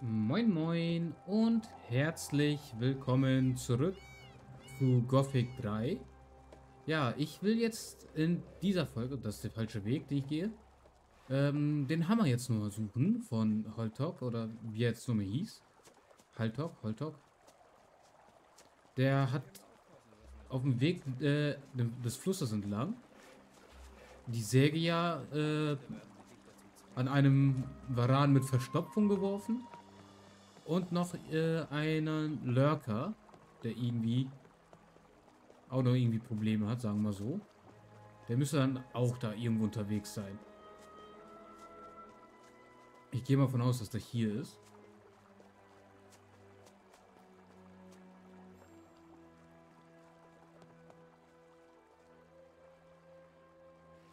Moin Moin und herzlich willkommen zurück zu Gothic 3. Ja, ich will jetzt in dieser Folge, das ist der falsche Weg, den ich gehe, ähm, den Hammer jetzt nur suchen von Holtok oder wie er jetzt nur mehr hieß. Haltok, Holtok. Der hat auf dem Weg äh, des Flusses entlang die Säge ja äh, an einem Varan mit Verstopfung geworfen und noch äh, einen Lurker, der irgendwie auch noch irgendwie Probleme hat, sagen wir so. Der müsste dann auch da irgendwo unterwegs sein. Ich gehe mal von aus, dass der hier ist.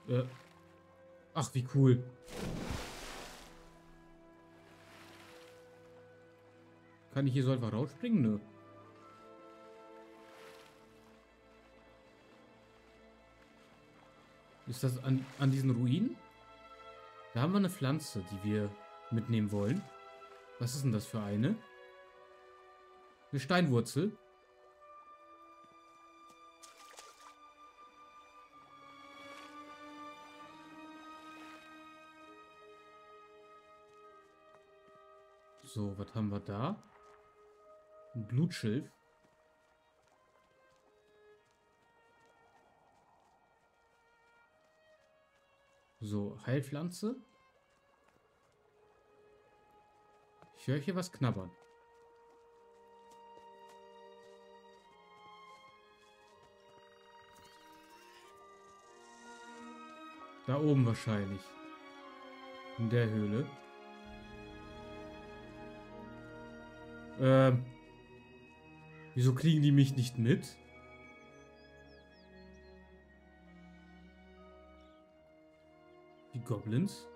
Äh. Ach, wie cool. Kann ich hier so einfach rausspringen? Nö. Ist das an, an diesen Ruinen? Da haben wir eine Pflanze, die wir mitnehmen wollen. Was ist denn das für eine? Eine Steinwurzel. So, was haben wir da? Ein Blutschilf. So, Heilpflanze. Ich höre hier was knabbern. Da oben wahrscheinlich. In der Höhle. Ähm. Wieso kriegen die mich nicht mit? Die Goblins?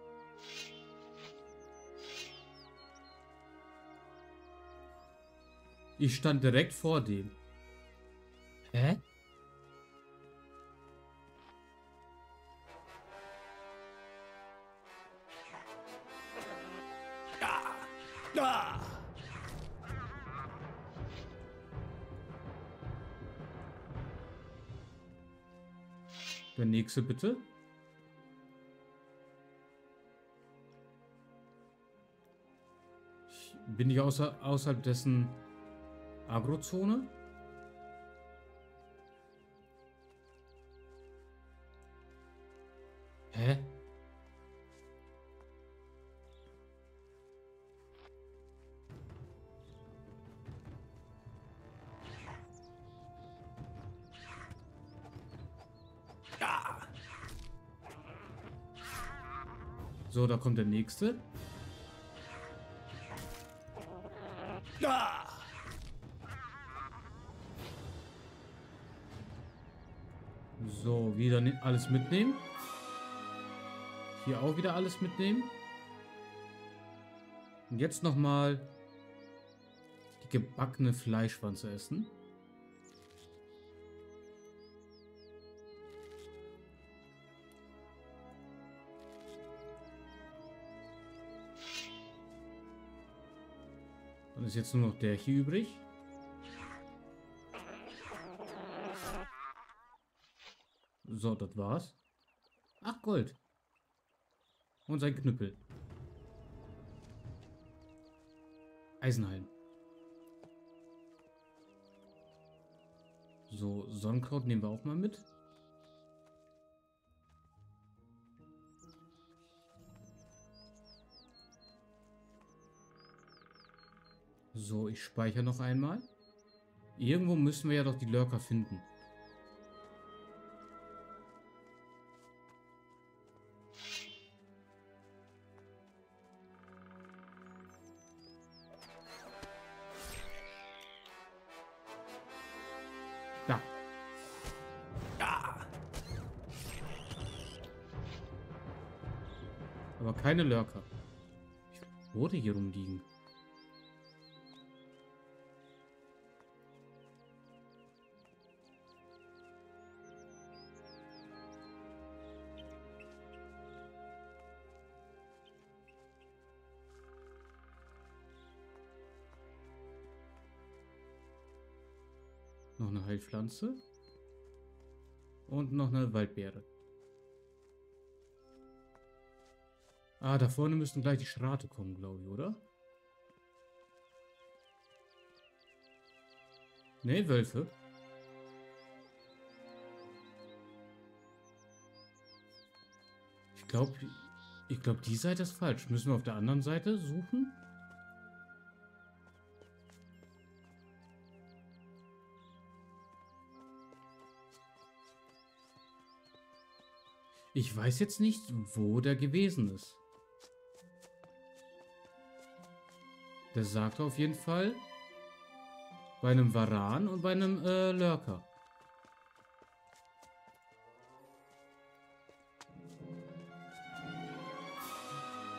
Ich stand direkt vor dem. Hä? Nächste bitte. Ich bin ich außer, außerhalb dessen Agrozone? So, da kommt der nächste. So, wieder alles mitnehmen. Hier auch wieder alles mitnehmen. Und jetzt nochmal die gebackene Fleischwanze essen. Ist jetzt nur noch der hier übrig. So, das war's. Ach, Gold. Und sein Knüppel. Eisenhalm. So, Sonnenkraut nehmen wir auch mal mit. So, ich speichere noch einmal. Irgendwo müssen wir ja doch die Lurker finden. Da. Aber keine Lurker. Ich wurde hier rumliegen. Heilpflanze. Und noch eine Waldbeere. Ah, da vorne müssten gleich die Schrate kommen, glaube ich, oder? Ne, Wölfe. Ich glaube, ich glaube, die Seite ist falsch. Müssen wir auf der anderen Seite suchen? Ich weiß jetzt nicht, wo der gewesen ist. Der sagte auf jeden Fall bei einem Varan und bei einem äh, Lurker.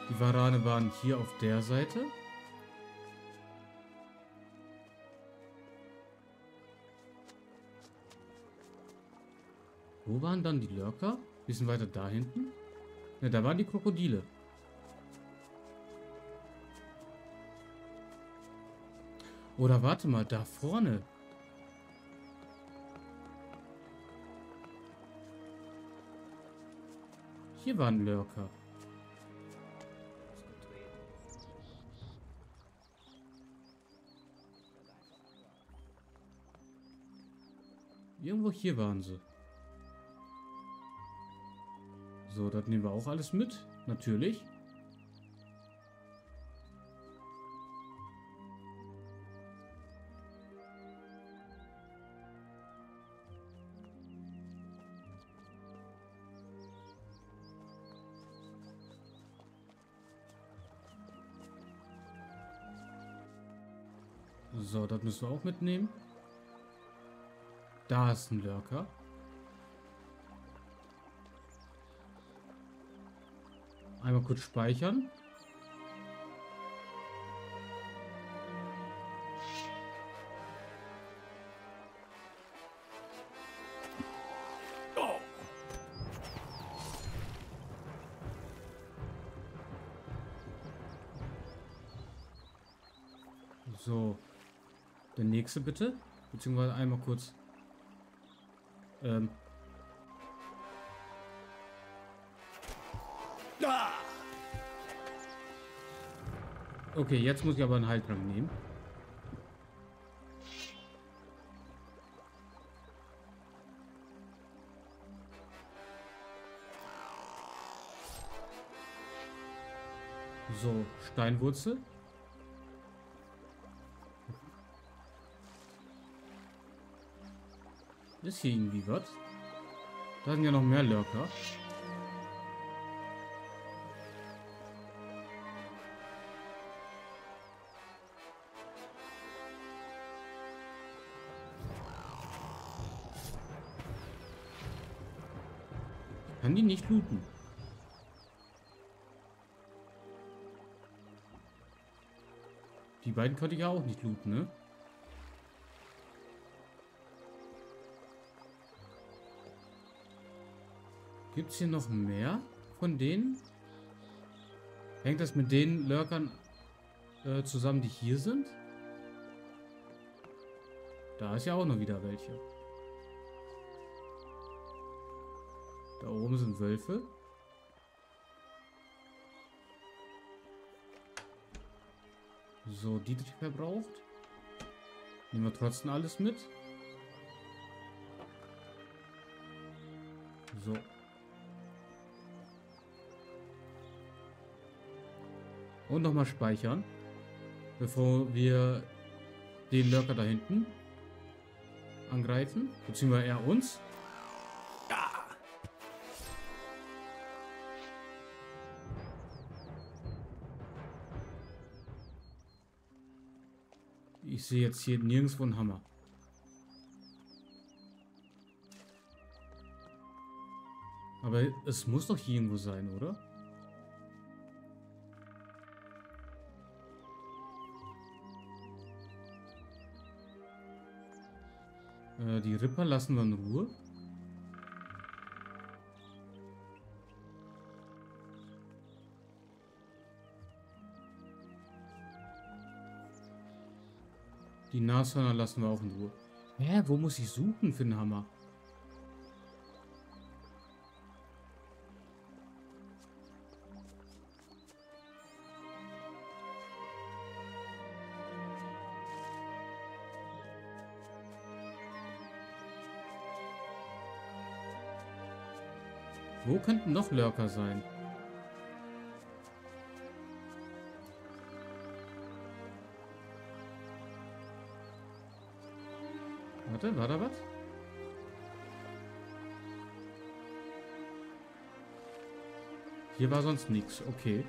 Die Varane waren hier auf der Seite. Wo waren dann die Lurker? Bisschen weiter da hinten? Ne, da waren die Krokodile. Oder warte mal, da vorne. Hier waren Lurker. Irgendwo hier waren sie. So, das nehmen wir auch alles mit. Natürlich. So, das müssen wir auch mitnehmen. Da ist ein Lurker. Einmal kurz speichern. So. Der nächste bitte. Beziehungsweise einmal kurz. Ähm. Okay, jetzt muss ich aber einen Heiltrank nehmen. So, Steinwurzel. Ist hier irgendwie was? Da sind ja noch mehr Lurker. Die nicht looten? Die beiden konnte ich ja auch nicht looten, ne? Gibt es hier noch mehr von denen? Hängt das mit den Lurkern äh, zusammen, die hier sind? Da ist ja auch noch wieder welche. Oben sind Wölfe. So, Dietrich verbraucht. Nehmen wir trotzdem alles mit. So. Und nochmal speichern. Bevor wir den Lurker da hinten angreifen. Beziehungsweise er uns. Sehe jetzt hier nirgendwo einen Hammer. Aber es muss doch hier irgendwo sein, oder? Äh, die Ripper lassen wir in Ruhe. Die Nashörner lassen wir auch in Ruhe. Hä, wo muss ich suchen für den Hammer? Wo könnten noch Lurker sein? Warte, war da was? Hier war sonst nichts. Okay.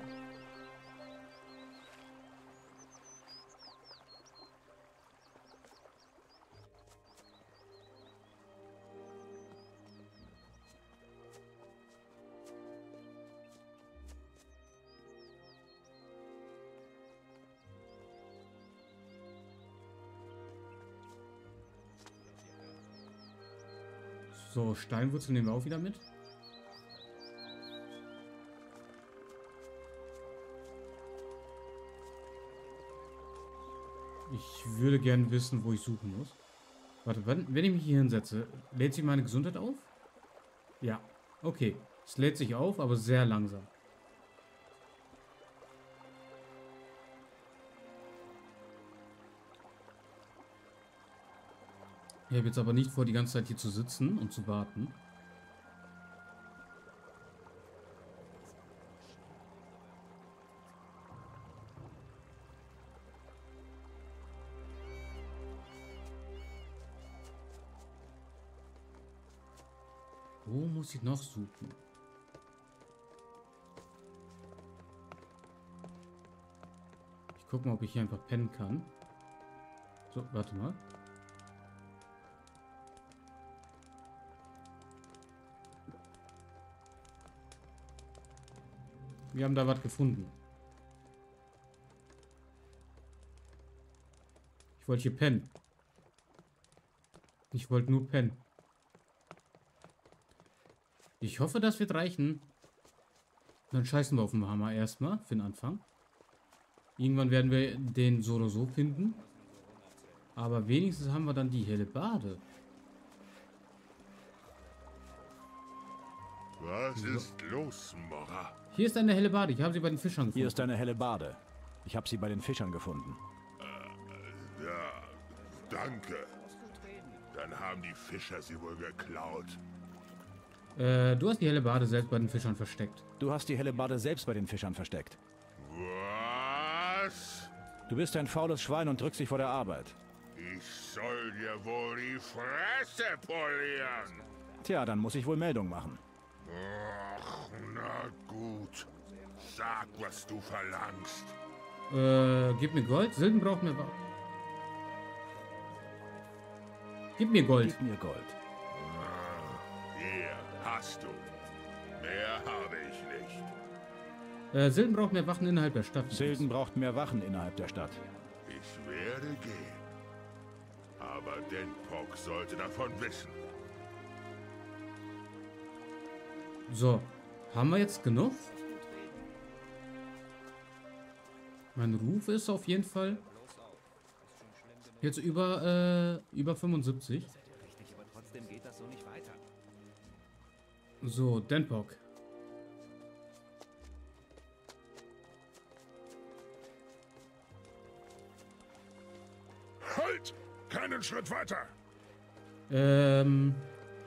So, Steinwurzel nehmen wir auch wieder mit. Ich würde gerne wissen, wo ich suchen muss. Warte, wenn, wenn ich mich hier hinsetze, lädt sich meine Gesundheit auf? Ja, okay. Es lädt sich auf, aber sehr langsam. Ich habe jetzt aber nicht vor, die ganze Zeit hier zu sitzen und zu warten. Wo muss ich noch suchen? Ich gucke mal, ob ich hier einfach pennen kann. So, warte mal. Wir haben da was gefunden. Ich wollte hier pennen. Ich wollte nur pennen. Ich hoffe, das wird reichen. Dann scheißen wir auf den Hammer erstmal für den Anfang. Irgendwann werden wir den so oder so finden. Aber wenigstens haben wir dann die helle Bade. Was ist los, Mora? Hier ist eine helle Bade. Ich habe sie bei den Fischern gefunden. Hier ist eine helle Bade. Ich habe sie bei den Fischern gefunden. Ja, danke. Dann haben die Fischer sie wohl geklaut. Äh, du hast die helle Bade selbst bei den Fischern versteckt. Du hast die helle Bade selbst bei den Fischern versteckt. Was? Du bist ein faules Schwein und drückst dich vor der Arbeit. Ich soll dir wohl die Fresse polieren. Tja, dann muss ich wohl Meldung machen. Ach, na gut. Sag, was du verlangst. Äh, gib mir Gold. Silben braucht mir... Gib mir Gold. Gib mir Gold. Hier hast du. Mehr habe ich nicht. Äh, Silben braucht mehr Wachen innerhalb der Stadt. Silden braucht mehr Wachen innerhalb der Stadt. Ich werde gehen. Aber Denpok sollte davon wissen. So. Haben wir jetzt genug? Mein Ruf ist auf jeden Fall jetzt über, äh, über 75. Richtig, aber trotzdem geht das so nicht weiter. So, Denpok. Halt! Keinen Schritt weiter! Ähm,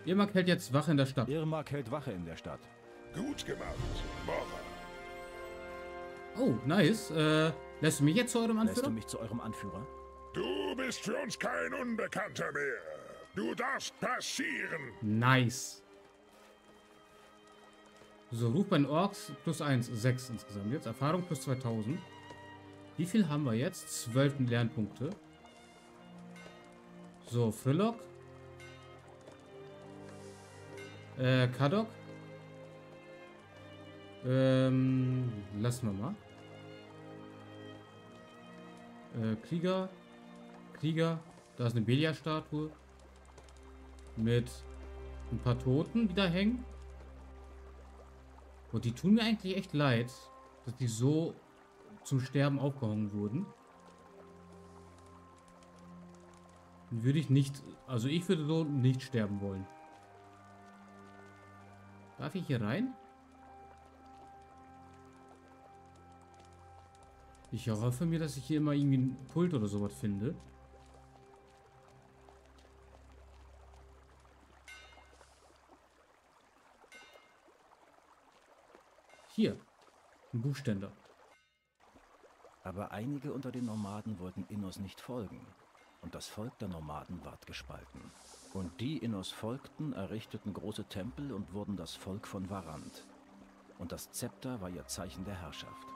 Irmak hält jetzt Wache in der Stadt. Irmak hält Wache in der Stadt. Gut gemacht, Mora. Oh, nice. Äh, lässt du mich jetzt zu eurem Lässt du Anführer? mich zu eurem Anführer? Du bist für uns kein Unbekannter mehr. Du darfst passieren. Nice. So, Ruf bei den Orks plus 1, 6 insgesamt jetzt. Erfahrung plus 2000. Wie viel haben wir jetzt? 12 Lernpunkte. So, Frillock. Äh, Kadok. Ähm, lassen wir mal. Äh, Krieger. Krieger. Da ist eine Belia-Statue. Mit ein paar Toten, die da hängen. Und die tun mir eigentlich echt leid, dass die so zum Sterben aufgehangen wurden. würde ich nicht, also ich würde so nicht sterben wollen. Darf ich hier rein? Ich hoffe mir, dass ich hier immer irgendwie ein Pult oder sowas finde. Hier. Ein Buchständer. Aber einige unter den Nomaden wollten Innos nicht folgen. Und das Volk der Nomaden ward gespalten. Und die Innos folgten, errichteten große Tempel und wurden das Volk von Varant. Und das Zepter war ihr Zeichen der Herrschaft.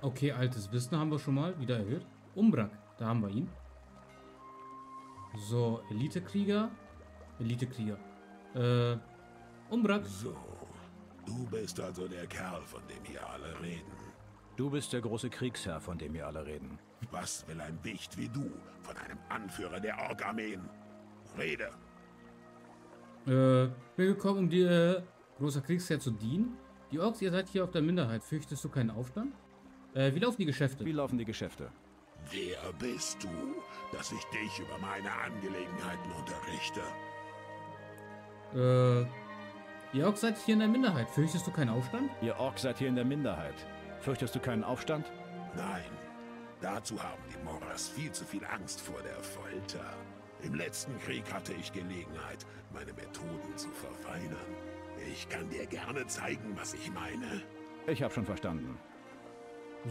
Okay, altes Wissen haben wir schon mal wieder erhöht. Umbrak, da haben wir ihn. So, Elitekrieger. Elitekrieger. Äh, Umbrak. So, du bist also der Kerl, von dem hier alle reden. Du bist der große Kriegsherr, von dem wir alle reden. Was will ein Wicht wie du von einem Anführer der Ork-Armeen? Rede. Äh, bin gekommen, um dir, äh, großer Kriegsherr, zu dienen. Die Orks, ihr seid hier auf der Minderheit. Fürchtest du keinen Aufstand? Äh, wie laufen die Geschäfte? Wie laufen die Geschäfte? Wer bist du, dass ich dich über meine Angelegenheiten unterrichte? Äh, ihr Orks seid hier in der Minderheit. Fürchtest du keinen Aufstand? Ihr Ork seid hier in der Minderheit. Fürchtest du keinen Aufstand? Nein, dazu haben die Moras viel zu viel Angst vor der Folter. Im letzten Krieg hatte ich Gelegenheit, meine Methoden zu verfeinern. Ich kann dir gerne zeigen, was ich meine. Ich habe schon verstanden.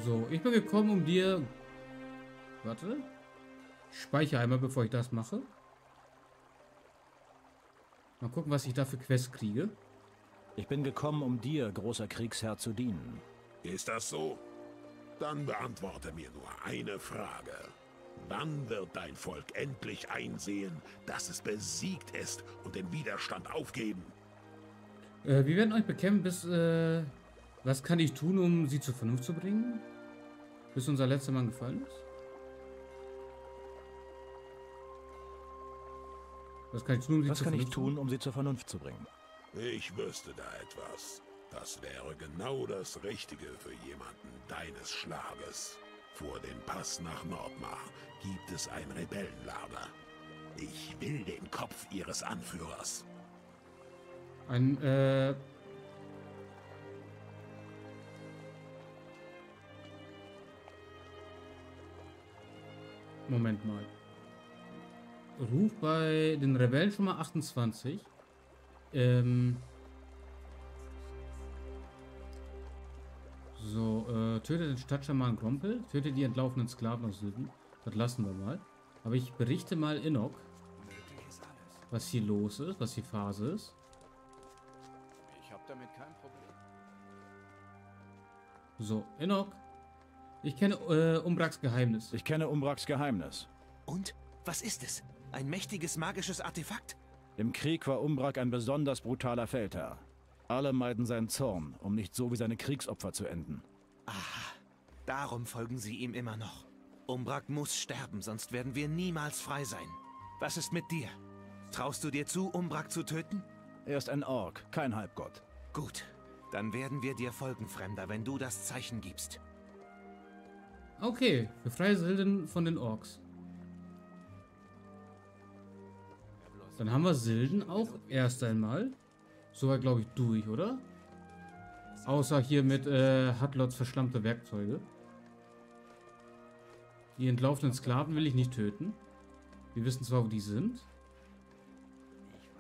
So, ich bin gekommen, um dir... Warte. Ich speichere einmal, bevor ich das mache. Mal gucken, was ich da für Quests kriege. Ich bin gekommen, um dir, großer Kriegsherr, zu dienen. Ist das so? Dann beantworte mir nur eine Frage. Wann wird dein Volk endlich einsehen, dass es besiegt ist und den Widerstand aufgeben? Äh, wir werden euch bekämpfen bis... Äh, was kann ich tun, um sie zur Vernunft zu bringen? Bis unser letzter Mann gefallen ist? Was kann ich tun, um sie Was zur kann ich Vernunft zu tun, um sie zur Vernunft zu bringen? Ich wüsste da etwas. Das wäre genau das Richtige für jemanden deines Schlages. Vor dem Pass nach Nordmar gibt es ein Rebellenlager. Ich will den Kopf ihres Anführers. Ein, äh... Moment mal. Ruf bei den Rebellen schon mal 28. Ähm... So, äh, tötet den Stadtschaman Grompel, tötet die entlaufenen Sklaven aus Süden. Das lassen wir mal. Aber ich berichte mal Inok, was hier los ist, was die Phase ist. Ich habe damit kein Problem. So, Enoch. Ich kenne äh, Umbraks Geheimnis. Ich kenne Umbraks Geheimnis. Und? Was ist es? Ein mächtiges magisches Artefakt? Im Krieg war Umbrak ein besonders brutaler Feldherr. Alle meiden seinen Zorn, um nicht so wie seine Kriegsopfer zu enden. Darum folgen sie ihm immer noch. Umbrak muss sterben, sonst werden wir niemals frei sein. Was ist mit dir? Traust du dir zu, Umbrak zu töten? Er ist ein Ork, kein Halbgott. Gut, dann werden wir dir folgen, Fremder, wenn du das Zeichen gibst. Okay, befreie Silden von den Orks. Dann haben wir Silden auch erst einmal. Soweit glaube ich durch, oder? Außer hier mit äh, Hatlots verschlammte Werkzeuge. Die entlaufenen Sklaven will ich nicht töten. Wir wissen zwar, wo die sind.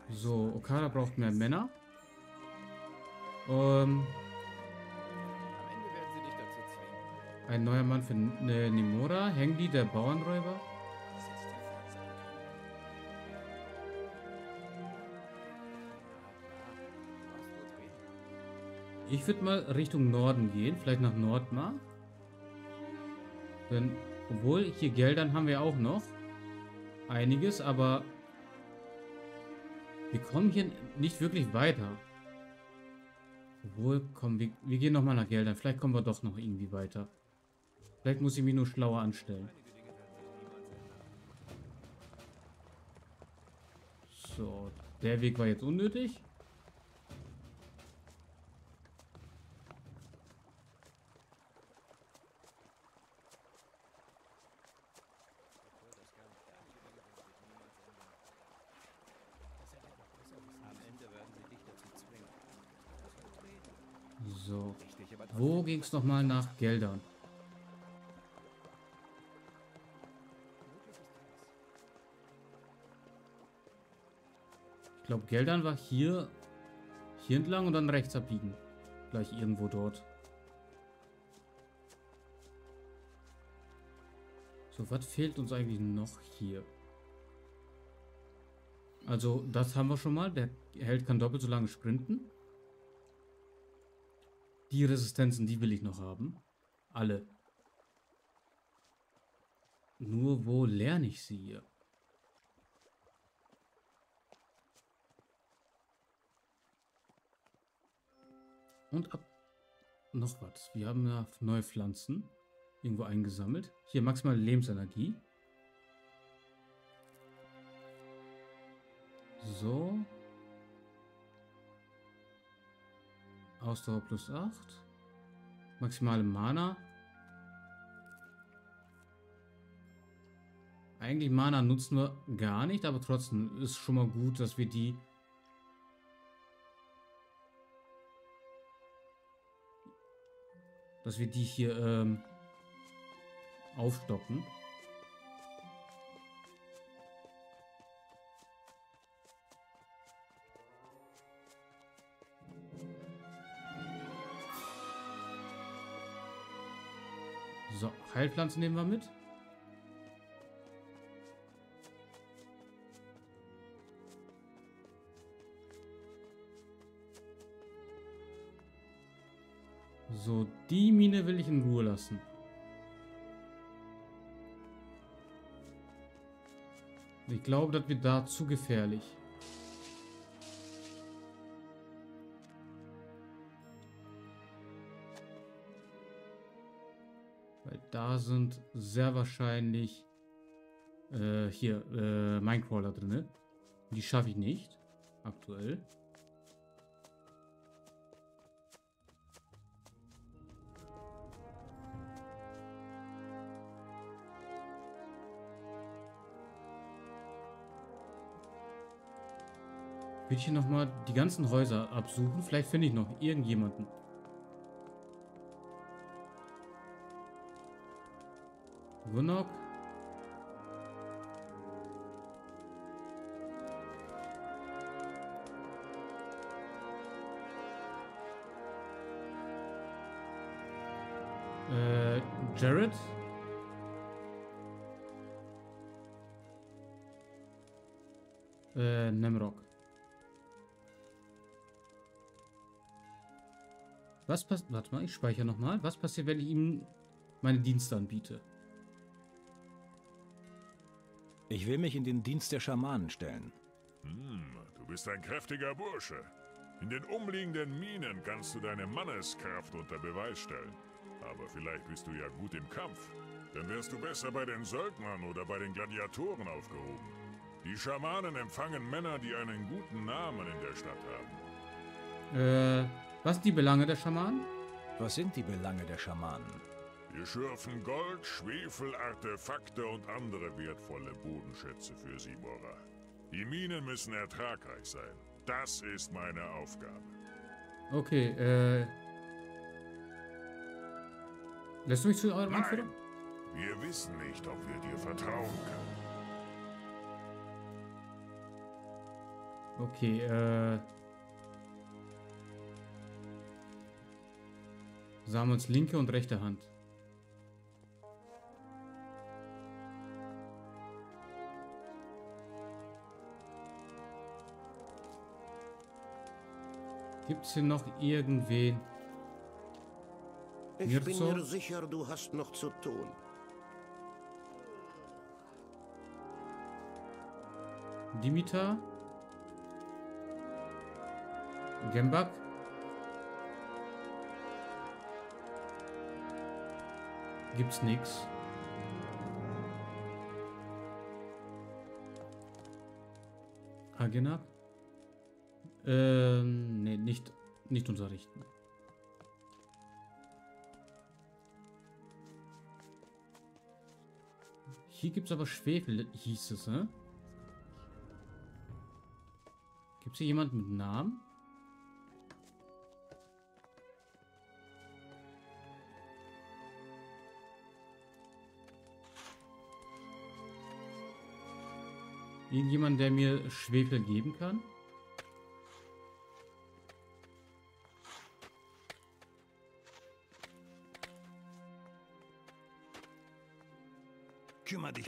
So, Okada braucht mehr Männer. Ähm, ein neuer Mann für äh, Nimora. Hengli, der Bauernräuber. Ich würde mal Richtung Norden gehen, vielleicht nach Nordmar. Denn, obwohl hier Geldern haben wir auch noch einiges, aber wir kommen hier nicht wirklich weiter. Obwohl, komm, wir, wir gehen nochmal nach Geldern. Vielleicht kommen wir doch noch irgendwie weiter. Vielleicht muss ich mich nur schlauer anstellen. So, der Weg war jetzt unnötig. So. Wo ging es nochmal nach Geldern? Ich glaube, Geldern war hier, hier entlang und dann rechts abbiegen. Gleich irgendwo dort. So, was fehlt uns eigentlich noch hier? Also, das haben wir schon mal. Der Held kann doppelt so lange sprinten. Die Resistenzen, die will ich noch haben. Alle. Nur wo lerne ich sie hier? Und ab noch was. Wir haben ja neue Pflanzen irgendwo eingesammelt. Hier maximale Lebensenergie. So. Ausdauer plus 8. Maximale Mana. Eigentlich Mana nutzen wir gar nicht, aber trotzdem ist schon mal gut, dass wir die dass wir die hier ähm, aufstocken. So, Heilpflanzen nehmen wir mit. So, die Mine will ich in Ruhe lassen. Ich glaube, das wird da zu gefährlich. Sind sehr wahrscheinlich äh, hier äh, Minecrawler drin. Die schaffe ich nicht. Aktuell. Will ich hier nochmal die ganzen Häuser absuchen? Vielleicht finde ich noch irgendjemanden. Wunnock. Äh, Jared? Äh, Nemrock. Was passiert? Warte mal, ich speichere nochmal. Was passiert, wenn ich ihm meine Dienste anbiete? Ich will mich in den Dienst der Schamanen stellen. Hm, du bist ein kräftiger Bursche. In den umliegenden Minen kannst du deine Manneskraft unter Beweis stellen. Aber vielleicht bist du ja gut im Kampf. Dann wärst du besser bei den Söldnern oder bei den Gladiatoren aufgehoben. Die Schamanen empfangen Männer, die einen guten Namen in der Stadt haben. Äh, was sind die Belange der Schamanen? Was sind die Belange der Schamanen? Wir schürfen Gold, Schwefel, Artefakte und andere wertvolle Bodenschätze für Sibora. Die Minen müssen ertragreich sein. Das ist meine Aufgabe. Okay, äh... Lässt du mich zu eurem Nein. Anführer? Wir wissen nicht, ob wir dir vertrauen können. Okay, äh... Samuels linke und rechte Hand. Gibt's hier noch irgendwen? Ich bin Mirzo? mir sicher, du hast noch zu tun. Dimitar? Gembak? Gibt's nix. Hagenak? Ähm, nee, nicht, nicht unterrichten. Hier gibt es aber Schwefel, hieß es, ne? Gibt es hier jemanden mit Namen? Irgendjemand, der mir Schwefel geben kann?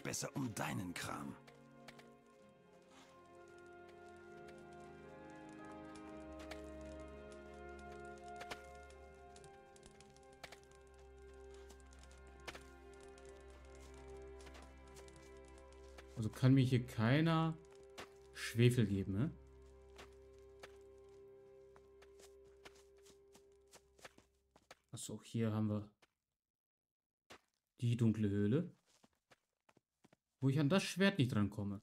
Besser um deinen Kram. Also kann mir hier keiner Schwefel geben, ne? Achso, hier haben wir die dunkle Höhle. Wo ich an das Schwert nicht rankomme.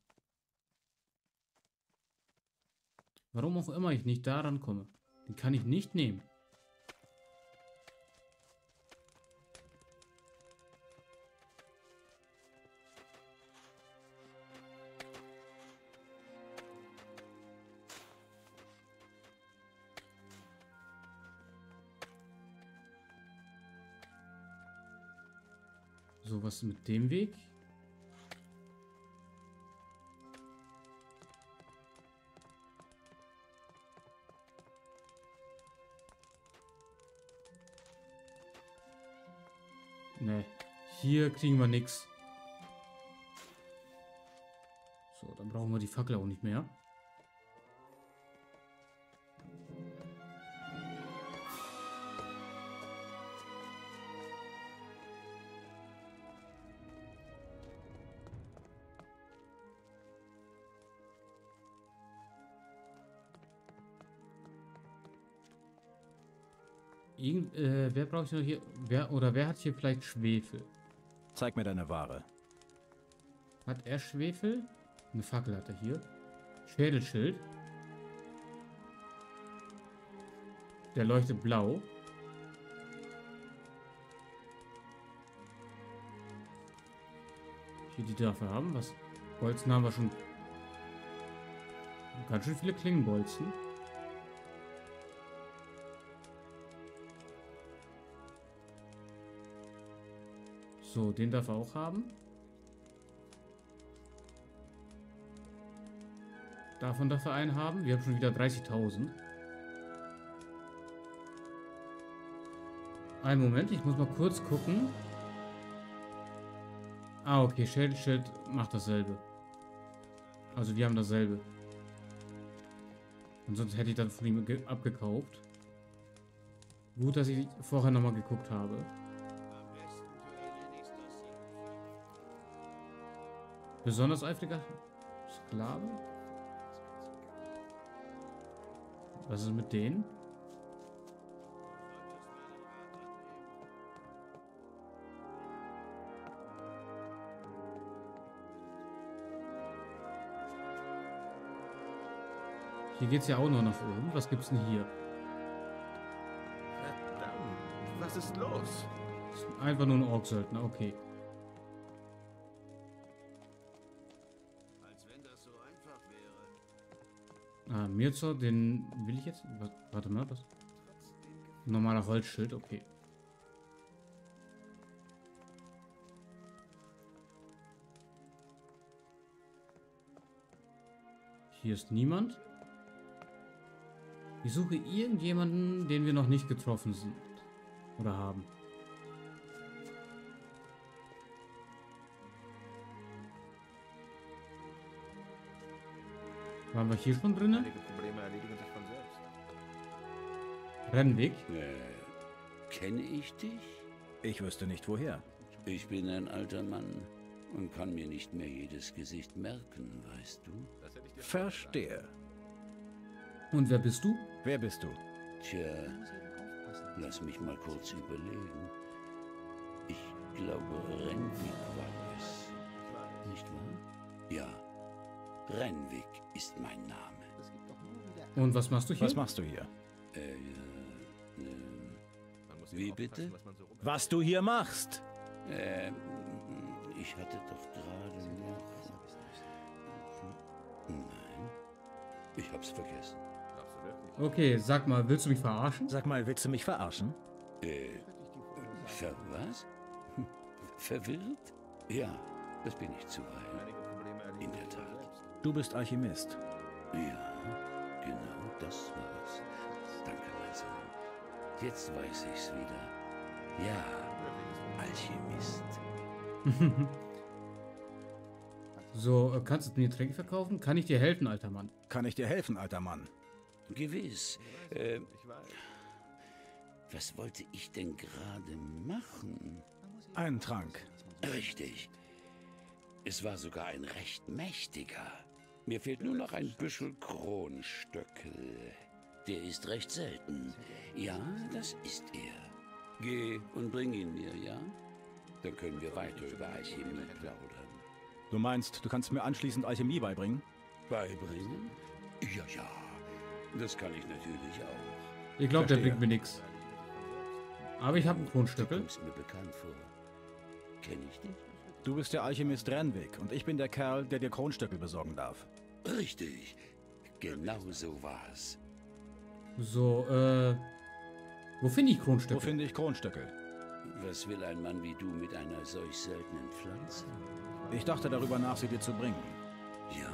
Warum auch immer ich nicht daran komme. Den kann ich nicht nehmen. So, was mit dem Weg? Hier kriegen wir nichts. So, dann brauchen wir die Fackel auch nicht mehr. Irgend, äh, wer braucht hier? Wer oder wer hat hier vielleicht Schwefel? Zeig mir deine Ware. Hat er Schwefel? Eine Fackel hat er hier. Schädelschild. Der leuchtet blau. Hier die dafür haben. Was? Bolzen haben wir schon. Ganz schön viele Klingenbolzen. So, den darf er auch haben. Davon darf er einen haben. Wir haben schon wieder 30.000. Einen Moment, ich muss mal kurz gucken. Ah, okay, Schädelschild macht dasselbe. Also wir haben dasselbe. Und sonst hätte ich das von ihm ge- abgekauft. Gut, dass ich vorher nochmal geguckt habe. Besonders eifriger Sklave? Was ist mit denen? Hier geht's ja auch nur nach oben. Was gibt's denn hier? Verdammt, was ist los? Einfach nur ein Orksöldner, okay. Ah, Mirzo, den will ich jetzt. Warte mal, was? Normaler Holzschild, okay. Hier ist niemand. Ich suche irgendjemanden, den wir noch nicht getroffen sind. Oder haben. Waren wir hier schon drinnen? Einige Probleme erledigen sich von selbst. Rennweg. Äh, kenne ich dich? Ich wüsste nicht woher. Ich bin ein alter Mann und kann mir nicht mehr jedes Gesicht merken, weißt du? Verstehe. Und wer bist du? Wer bist du? Tja, lass mich mal kurz überlegen. Ich glaube, Renwick war es. Nicht wahr? Ja, Renwick ist mein Name. Und was machst du hier? Was machst du hier? Äh, äh, Wie bitte? was du hier machst? äh, ich hatte doch gerade noch... Nein, ich hab's vergessen. Okay, sag mal, willst du mich verarschen? Sag mal, willst du mich verarschen? Äh, ver was? Verwirrt? Ja, das bin ich zuweilen. In der Tat. Du bist Alchemist. Ja, genau das war's. Danke, mein Sohn. Jetzt weiß ich's wieder. Ja, Alchemist. So, äh, kannst du mir Tränke verkaufen? Kann ich dir helfen, alter Mann? Kann ich dir helfen, alter Mann? Gewiss. Äh, was wollte ich denn gerade machen? Einen Trank. Richtig. Es war sogar ein recht mächtiger. Mir fehlt nur noch ein Büschel Kronstöckel. Der ist recht selten. Ja, das ist er. Geh und bring ihn mir, ja? Dann können wir weiter über Alchemie plaudern. Du meinst, du kannst mir anschließend Alchemie beibringen? Beibringen? Ja, ja. Das kann ich natürlich auch. Ich glaube, der bringt mir nichts. Aber ich habe einen Du Kronstöckel. kommst mir bekannt vor. Kenn ich dich? Du bist der Alchemist Renwick und ich bin der Kerl, der dir Kronstöckel besorgen darf. Richtig. Genau so war's. So, äh. Wo finde ich Wo Kronstöckel? finde ich Kronstöckel? Was will ein Mann wie du mit einer solch seltenen Pflanze? Ich dachte darüber nach, sie dir zu bringen. Ja,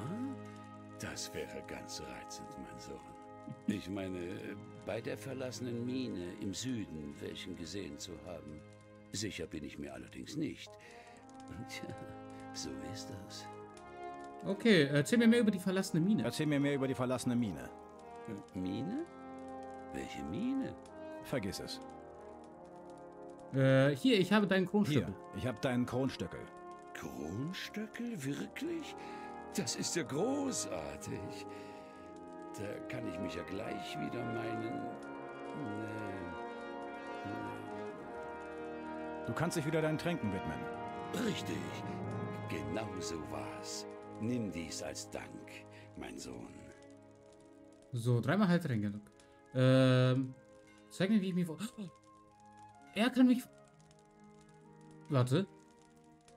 das wäre ganz reizend, mein Sohn. Ich meine, bei der verlassenen Mine im Süden welchen gesehen zu haben. Sicher bin ich mir allerdings nicht. Tja, so ist das. Okay, erzähl mir mehr über die verlassene Mine. Erzähl mir mehr über die verlassene Mine. Mine? Welche Mine? Vergiss es. Äh, hier, ich habe deinen Hier, Kronstöckel. ich habe deinen Kronstöckel. Kronstöckel? Wirklich? Das ist ja großartig. Da kann ich mich ja gleich wieder meinen. Nee. Du kannst dich wieder deinen Tränken widmen. Richtig. Genau so war's. Nimm dies als Dank, mein Sohn. So, dreimal Haltränge. Ähm, zeig mir, wie ich mich vor... Er kann mich... Warte.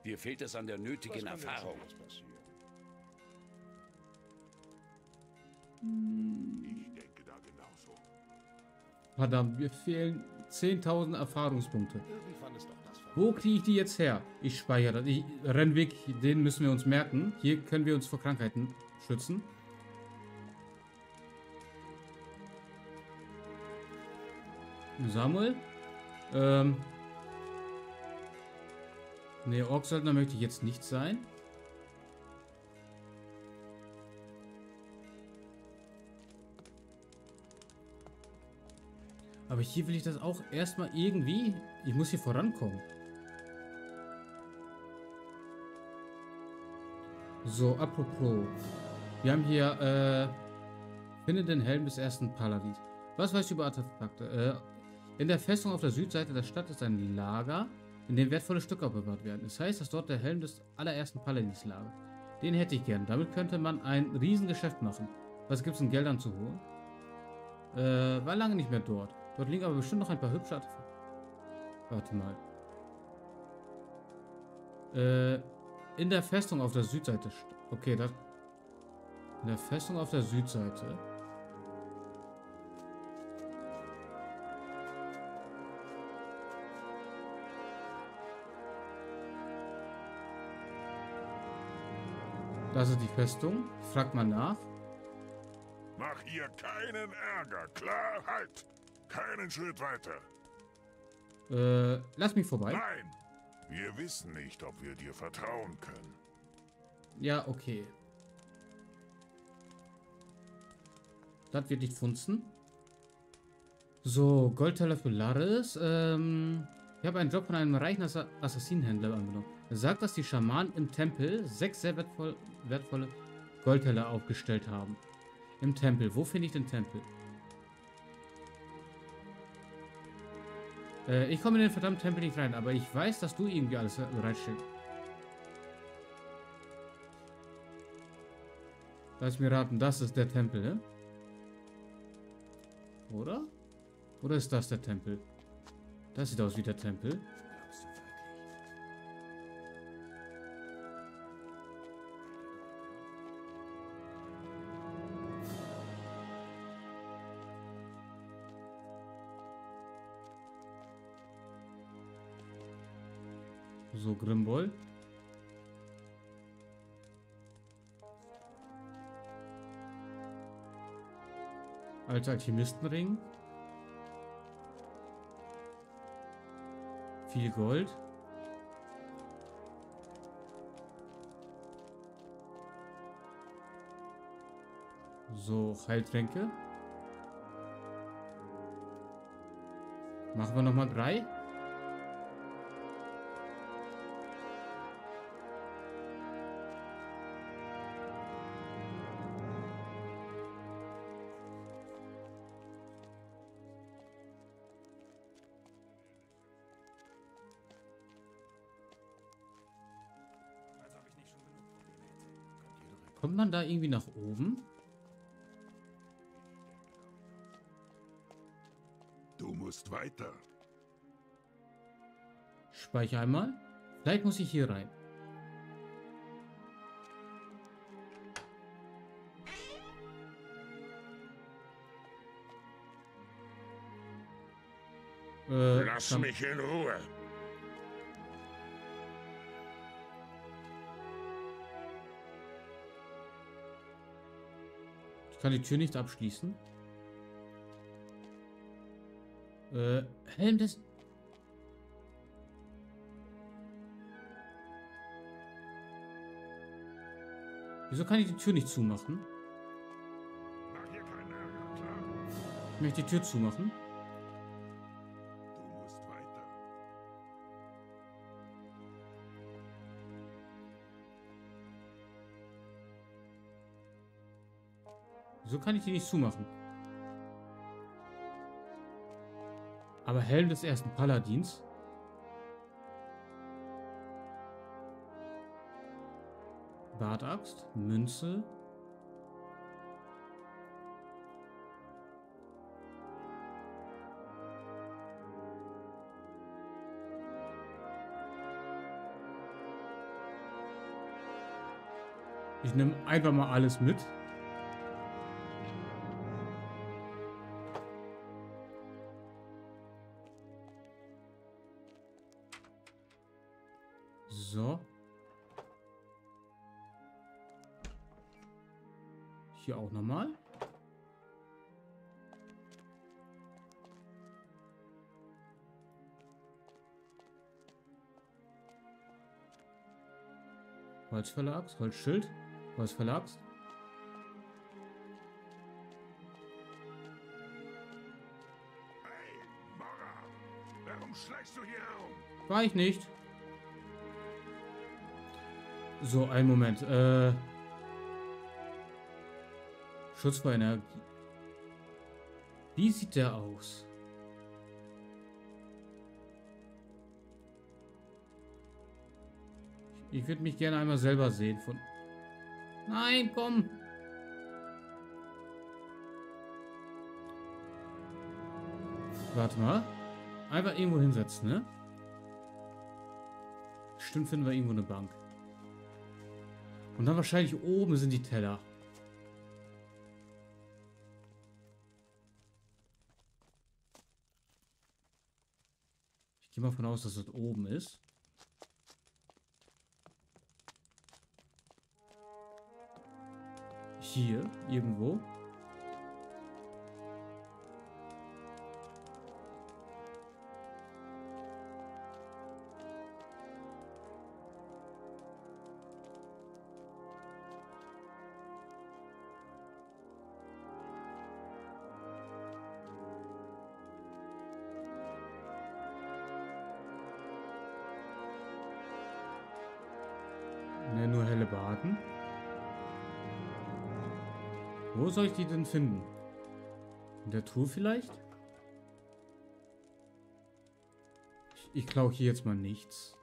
Dir fehlt es an der nötigen Erfahrung. Ich denke da genauso. Verdammt, mir fehlen 10.000 Erfahrungspunkte. Irgendwann ist doch. Wo kriege ich die jetzt her? Ich speichere das. Rennweg, den müssen wir uns merken. Hier können wir uns vor Krankheiten schützen. Samuel? Ähm. Ne, Orksöldner möchte ich jetzt nicht sein. Aber hier will ich das auch erstmal irgendwie. Ich muss hier vorankommen. So, apropos. Wir haben hier, äh, finde den Helm des ersten Paladins. Was weißt du über Artefakte? Äh, in der Festung auf der Südseite der Stadt ist ein Lager, in dem wertvolle Stücke aufbewahrt werden. Es heißt, dass dort der Helm des allerersten Paladins lag. Den hätte ich gern. Damit könnte man ein Riesengeschäft machen. Was gibt's in Geldern zu holen? Äh, war lange nicht mehr dort. Dort liegen aber bestimmt noch ein paar hübsche Artefakte. Warte mal. Äh, in der Festung auf der Südseite. Okay, das. In der Festung auf der Südseite. Das ist die Festung. Ich frag mal nach. Mach ihr keinen Ärger, klar? Halt! Keinen Schritt weiter. Äh, lass mich vorbei. Nein! Wir wissen nicht, ob wir dir vertrauen können. Ja, okay. Das wird nicht funzen. So, Goldteller für Laris. Ähm, ich habe einen Job von einem reichen Assa Assassinenhändler angenommen. Er sagt, dass die Schamanen im Tempel sechs sehr wertvoll, wertvolle Goldteller aufgestellt haben. Im Tempel. Wo finde ich den Tempel? Äh, ich komme in den verdammten Tempel nicht rein, aber ich weiß, dass du irgendwie alles bereitstellst. Lass mir raten, das ist der Tempel, ne? Oder? Oder ist das der Tempel? Das sieht aus wie der Tempel. so Grimbold. Alter Alchemistenring. Viel Gold. So, Heiltränke. Machen wir nochmal drei. Kommt man da irgendwie nach oben? Du musst weiter. Speicher einmal. Vielleicht muss ich hier rein. Äh, Lass mich in Ruhe. Ich kann die Tür nicht abschließen. Äh, Helm des... Wieso kann ich die Tür nicht zumachen? Ich möchte die Tür zumachen. Wieso kann ich die nicht zumachen? Aber Helm des ersten Paladins? Bartaxt, Münze. Ich nehme einfach mal alles mit. Holzverlags, Holzschild, Holzverlags. Hey, Mora! Warum schleichst du hier herum? War ich nicht. So, ein Moment. Äh, Schutz vor Energie. Wie sieht der aus? Ich würde mich gerne einmal selber sehen von... Nein, komm! Warte mal. Einfach irgendwo hinsetzen, ne? Stimmt, finden wir irgendwo eine Bank. Und dann wahrscheinlich oben sind die Teller. Ich gehe mal von aus, dass das oben ist. Hier, irgendwo. Wo soll ich die denn finden? In der Truhe vielleicht? Ich, ich klaue hier jetzt mal nichts.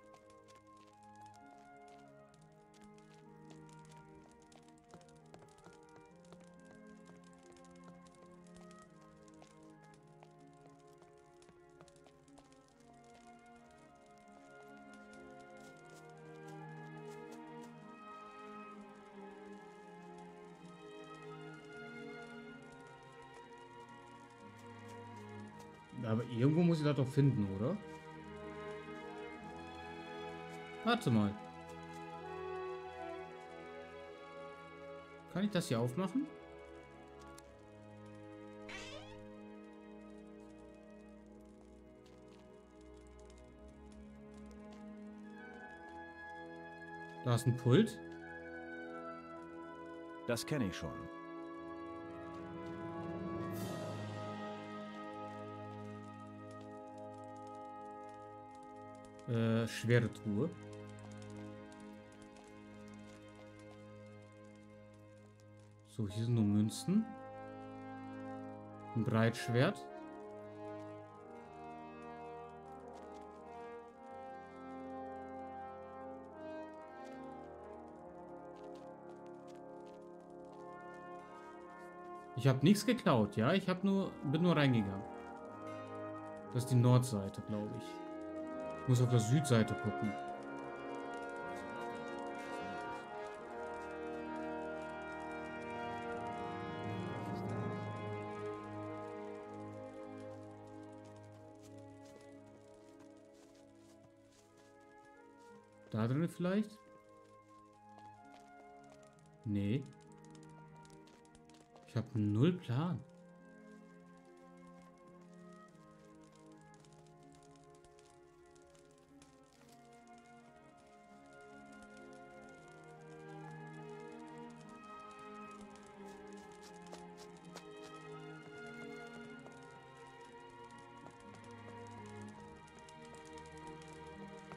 das doch finden, oder? Warte mal. Kann ich das hier aufmachen? Da ist ein Pult. Das kenne ich schon. Äh, schwere Truhe. So, hier sind nur Münzen. Ein Breitschwert. Ich habe nichts geklaut, ja? Ich habe nur bin nur reingegangen. Das ist die Nordseite, glaube ich. Ich muss auf der Südseite gucken. Da drin vielleicht? Nee. Ich habe null Plan.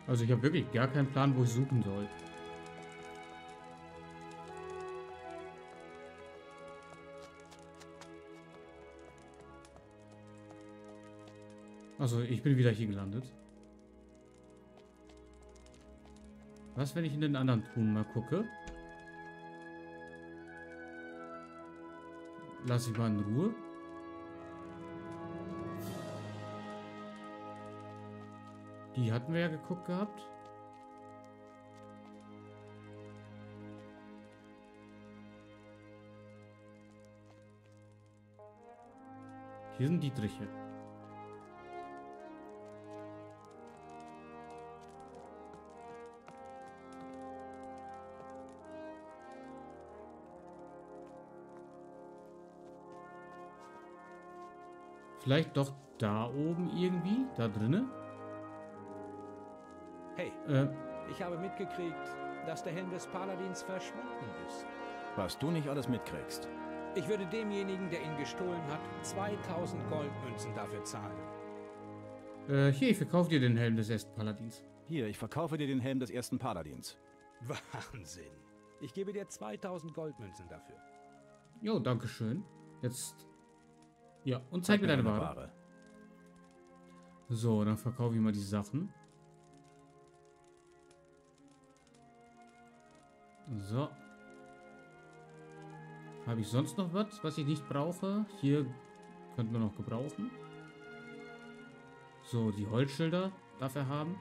Also ich habe wirklich gar keinen Plan, wo ich suchen soll. Also ich bin wieder hier gelandet. Was, wenn ich in den anderen Truhen mal gucke? Lass ich mal in Ruhe. Die hatten wir ja geguckt gehabt. Hier sind Dietriche. Vielleicht doch da oben irgendwie, da drinnen. Hey, Äh, ich habe mitgekriegt, dass der Helm des Paladins verschwunden ist. Was du nicht alles mitkriegst. Ich würde demjenigen, der ihn gestohlen hat, 2000 Goldmünzen dafür zahlen. äh, hier, ich verkaufe dir den Helm des ersten Paladins. Hier, ich verkaufe dir den Helm des ersten Paladins. Wahnsinn. Ich gebe dir 2000 Goldmünzen dafür. Jo, danke schön. Jetzt. Ja, und zeig mir deine Ware. So, dann verkaufe ich mal die Sachen. So. Habe ich sonst noch was, was ich nicht brauche? Hier könnten wir noch gebrauchen. So, die Holzschilder darf er haben.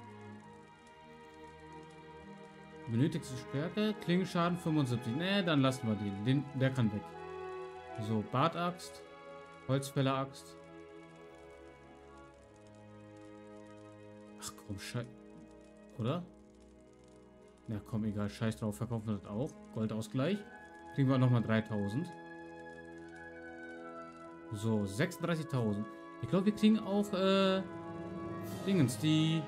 Benötigste Stärke, Klingenschaden 75. Ne, dann lassen wir den. den. Der kann weg. So, Bartaxt, Holzfälleraxt. Ach komm, scheiß. Oder? Na komm, egal, scheiß drauf, verkaufen wir das auch. Goldausgleich. Kriegen wir nochmal 3000. So, 36.000. Ich glaube, wir kriegen auch, äh, Dingens, die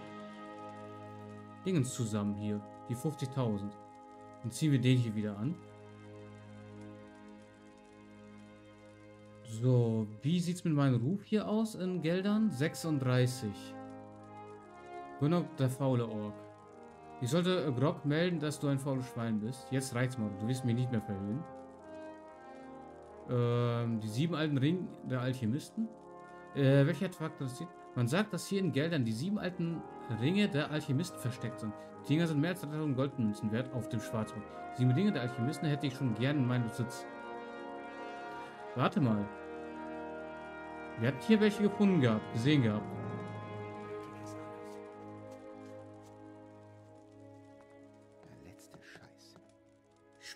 Dingens zusammen hier. Die 50.000. Dann ziehen wir den hier wieder an. So, wie sieht's mit meinem Ruf hier aus in Geldern? 36. Gunnar, der faule Ork. Ich sollte äh, Grog melden, dass du ein faules Schwein bist. Jetzt reicht's mal, du wirst mich nicht mehr verhöhnen. Ähm, die sieben alten Ringe der Alchemisten. Äh, welcher Artefakt das sieht? Man sagt, dass hier in Geldern die sieben alten Ringe der Alchemisten versteckt sind. Die Dinger sind mehr als 3000 Goldmünzen wert auf dem Schwarzmarkt. Die sieben Ringe der Alchemisten hätte ich schon gern in meinem Besitz. Warte mal. Wir hatten hier welche gefunden gehabt, gesehen gehabt.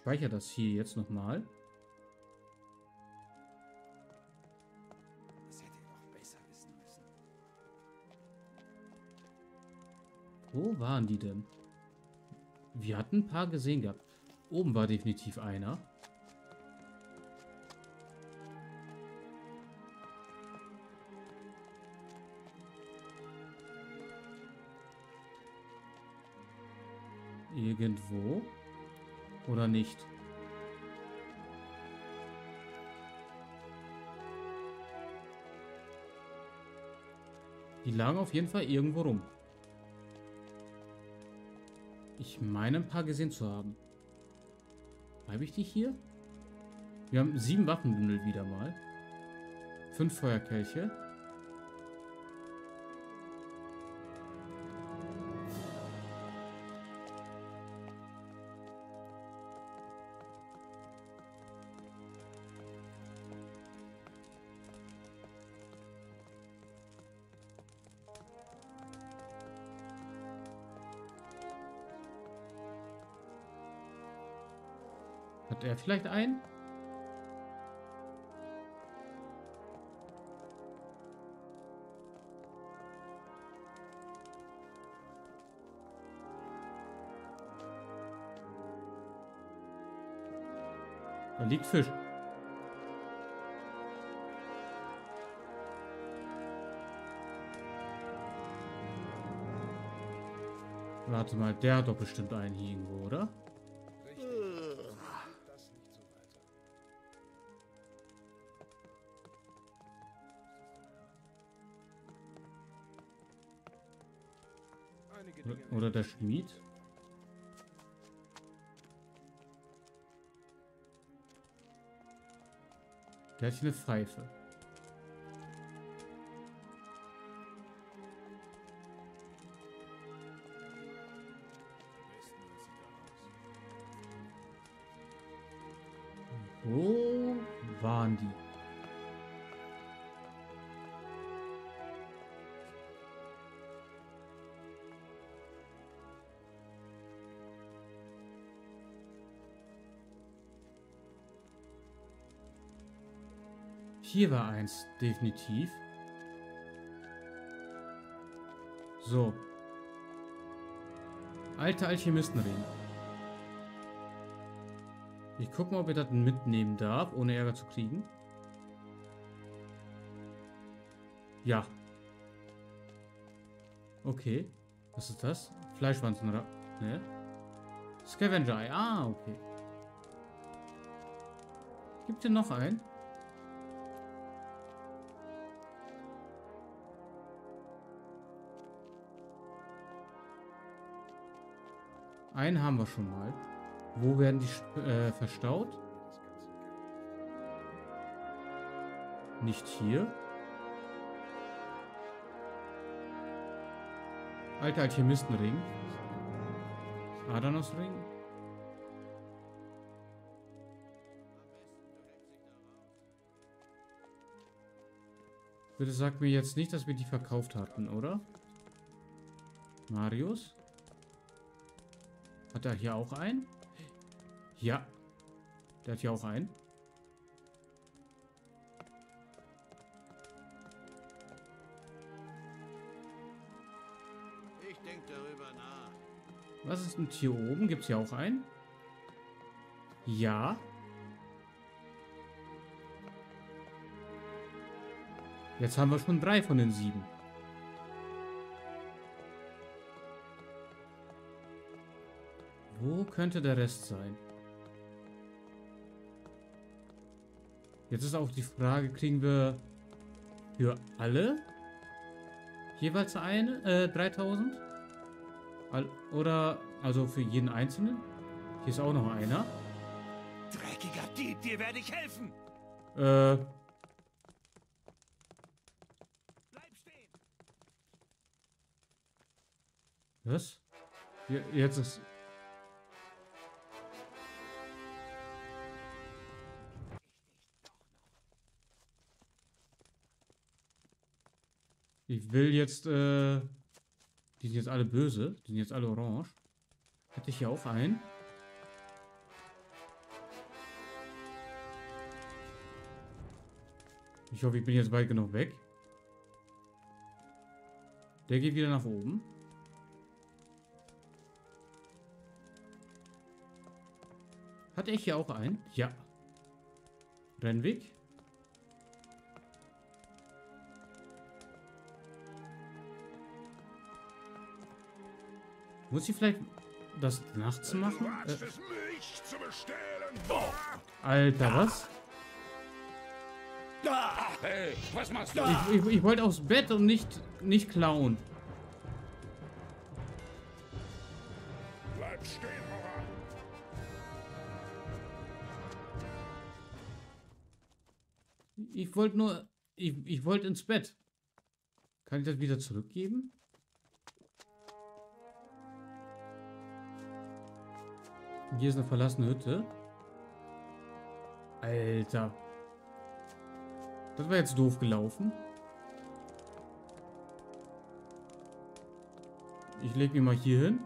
Speichere das hier jetzt nochmal. Wo waren die denn? Wir hatten ein paar gesehen gehabt. Oben war definitiv einer. Irgendwo. Oder nicht? Die lagen auf jeden Fall irgendwo rum. Ich meine ein paar gesehen zu haben. Habe ich die hier? Wir haben sieben Waffenbündel wieder mal. Fünf Feuerkelche. Vielleicht einen? Da liegt Fisch. Warte mal, der hat doch bestimmt einen hier irgendwo, oder? Oder der Schmied? Der hier eine Pfeife. Hier war eins, definitiv. So. Alter Alchemistenring. Ich guck mal, ob ich das mitnehmen darf, ohne Ärger zu kriegen. Ja. Okay. Was ist das? Fleischwanzen, oder? Ne? Scavenger Eye. Ah, okay. Gibt hier noch einen? Einen haben wir schon mal. Wo werden die äh, verstaut? Nicht hier. Alter Alchemistenring. Adanosring. Bitte sag mir jetzt nicht, dass wir die verkauft hatten, oder? Marius? Hat er hier auch einen? Ja. Der hat hier auch einen. Ich denke darüber nach. Was ist denn hier oben? Gibt es hier auch einen? Ja. Jetzt haben wir schon drei von den sieben. Könnte der Rest sein? Jetzt ist auch die Frage, kriegen wir für alle jeweils eine, äh, 3000? Al- Oder, also für jeden Einzelnen? Hier ist auch noch einer. Dreckiger Dieb, dir werde ich helfen! Äh, Bleib stehen! was? Je- Jetzt ist... Ich will jetzt, äh... Die sind jetzt alle böse. Die sind jetzt alle orange. Hätte ich hier auch einen? Ich hoffe, ich bin jetzt weit genug weg. Der geht wieder nach oben. Hatte ich hier auch einen? Ja. Rennweg. Muss ich vielleicht das nachts machen? Äh. Alter, was? Hey, was machst du? Ich, ich, ich wollte aufs Bett und nicht, nicht klauen. Bleib stehen, Mora. Ich wollte nur... Ich, ich wollte ins Bett. Kann ich das wieder zurückgeben? Hier ist eine verlassene Hütte. Alter. Das war jetzt doof gelaufen. Ich lege mich mal hier hin.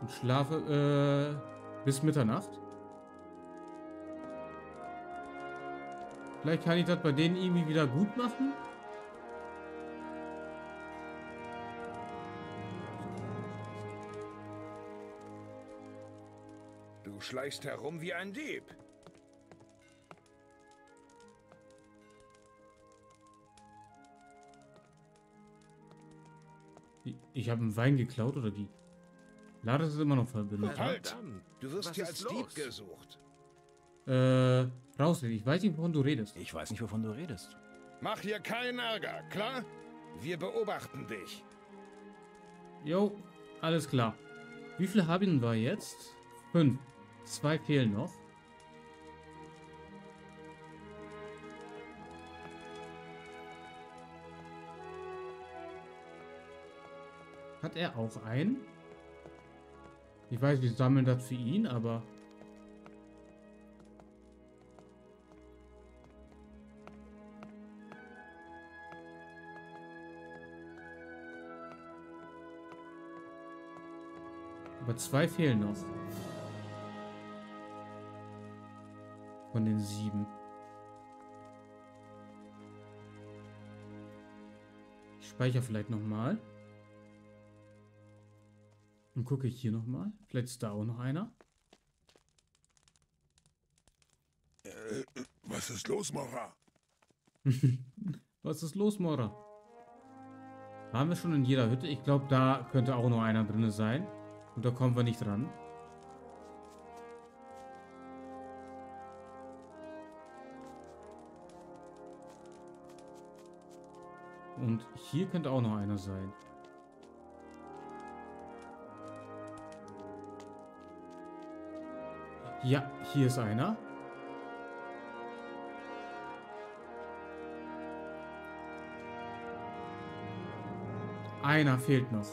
Und schlafe äh, bis Mitternacht. Vielleicht kann ich das bei denen irgendwie wieder gut machen. Schleichst herum wie ein Dieb. Ich, habe einen Wein geklaut oder wie? Lade ist immer noch verbindet. Halt! Du wirst Was hier als Dieb los? gesucht. Äh, raus, ich weiß nicht, wovon du redest. Ich weiß nicht, wovon du redest. Mach hier keinen Ärger, klar? Wir beobachten dich. Jo, alles klar. Wie viele haben wir jetzt? Fünf. Zwei fehlen noch. Hat er auch einen? Ich weiß, wir sammeln das für ihn, aber... Aber zwei fehlen noch. Von den sieben. Ich speichere vielleicht nochmal. Und gucke ich hier nochmal. Vielleicht ist da auch noch einer. Was ist los, Mora? Was ist los, Mora? Waren wir schon in jeder Hütte? Ich glaube, da könnte auch noch einer drin sein. Und da kommen wir nicht ran. Und hier könnte auch noch einer sein. Ja, hier ist einer. Einer fehlt noch.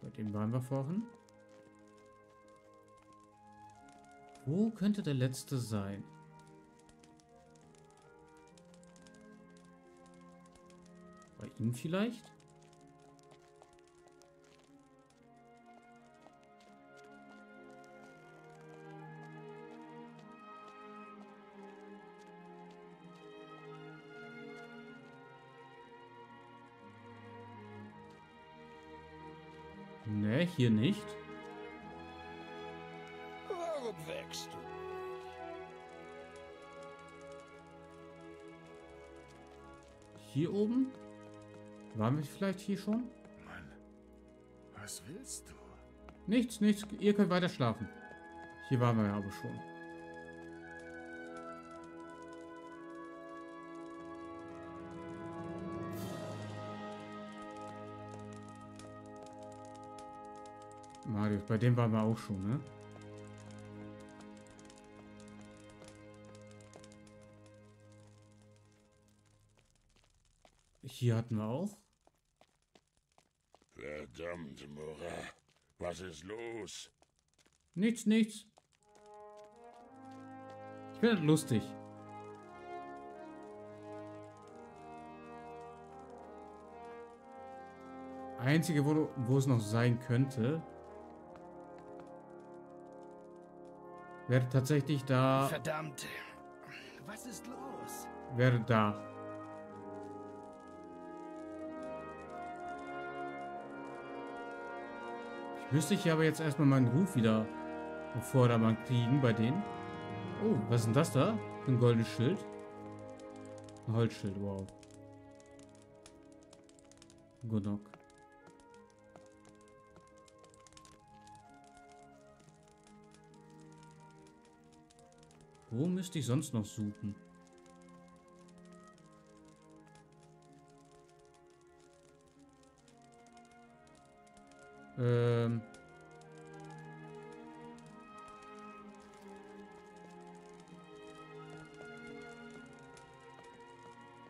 Bei dem waren wir vorhin. Wo könnte der letzte sein? Ihm vielleicht? Ne, hier nicht. Warum wächst du? Hier oben? Waren wir vielleicht hier schon? Mann, was willst du? Nichts, nichts. Ihr könnt weiter schlafen. Hier waren wir ja aber schon. Marius, bei dem waren wir auch schon, ne? Hier hatten wir auch. Mora. Was ist los? Nichts, nichts. Ich finde das lustig. Einzige, wo, wo es noch sein könnte, wäre tatsächlich da, Verdammt. Was ist los? wäre da. Müsste hier aber jetzt erstmal meinen Ruf wieder auf Vordermann kriegen bei denen. Oh, was ist denn das da? Ein goldenes Schild. Ein Holzschild, wow. Gunok. Wo müsste ich sonst noch suchen? Ähm.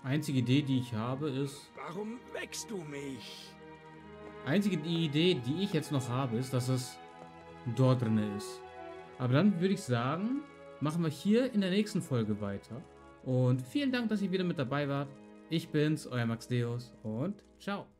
Einzige Idee, die ich habe, ist. Warum wächst du mich? Einzige Idee, die ich jetzt noch habe, ist, dass es dort drin ist. Aber dann würde ich sagen, machen wir hier in der nächsten Folge weiter. Und vielen Dank, dass ihr wieder mit dabei wart. Ich bin's, euer Max Deus und ciao.